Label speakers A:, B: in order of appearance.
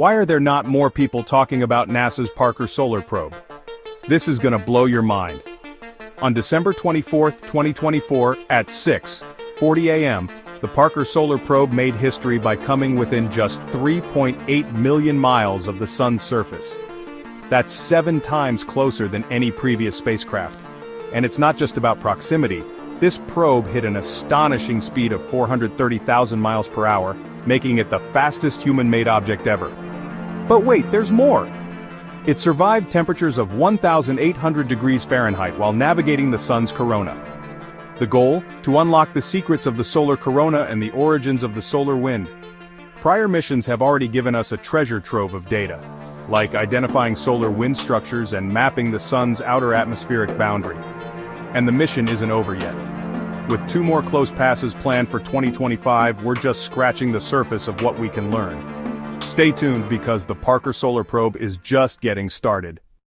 A: Why are there not more people talking about NASA's Parker Solar Probe? This is gonna blow your mind. On December 24, 2024, at 6:40 a.m., the Parker Solar Probe made history by coming within just 3.8 million miles of the sun's surface. That's seven times closer than any previous spacecraft. And it's not just about proximity, this probe hit an astonishing speed of 430,000 miles per hour, making it the fastest human-made object ever. But wait, there's more! It survived temperatures of 1,800 degrees Fahrenheit while navigating the sun's corona. The goal? To unlock the secrets of the solar corona and the origins of the solar wind. Prior missions have already given us a treasure trove of data, like identifying solar wind structures and mapping the sun's outer atmospheric boundary. And the mission isn't over yet. With two more close passes planned for 2025, we're just scratching the surface of what we can learn. Stay tuned because the Parker Solar Probe is just getting started.